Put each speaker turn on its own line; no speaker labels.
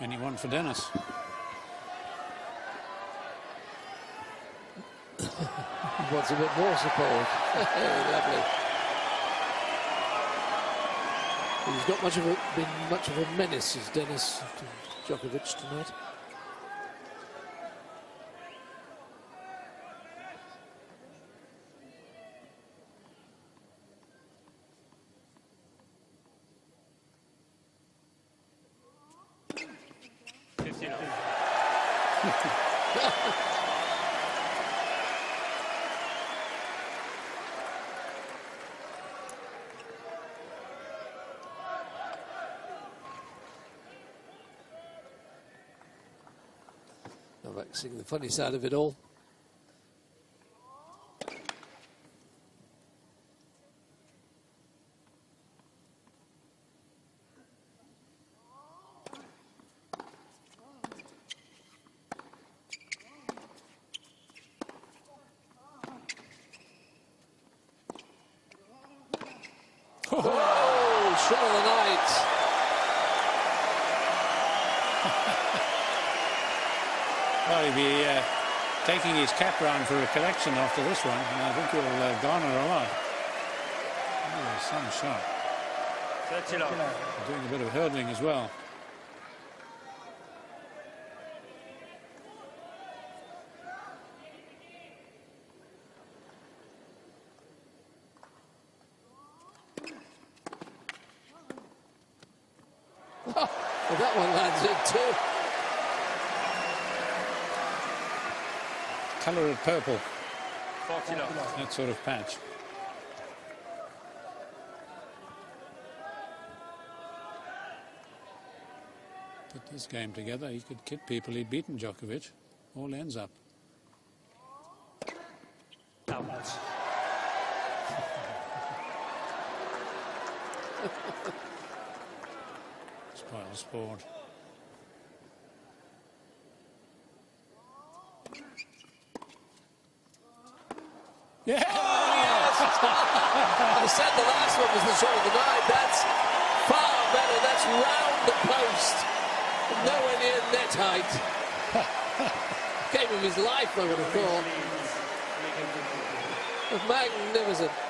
Anyone for Dennis?
wants a bit more support. Lovely. He's not much of a, been much of a menace as Dennis to Djokovic tonight. Seeing the funny side of it all.
taking his cap round for a collection after this one, and I think he'll uh, garner a lot. Oh, some shot. Doing a bit of hurdling as well.
Well, that one lands in too.
colour of purple. That sort of patch. Put this game together, he could kid people he'd beaten Djokovic. All ends up. Spoil sport.
Yeah. Oh, yes. I said the last one was the shot of the night. That's far better. That's round the post. Nowhere near net height. Game of his life, I would have thought. Magnificent.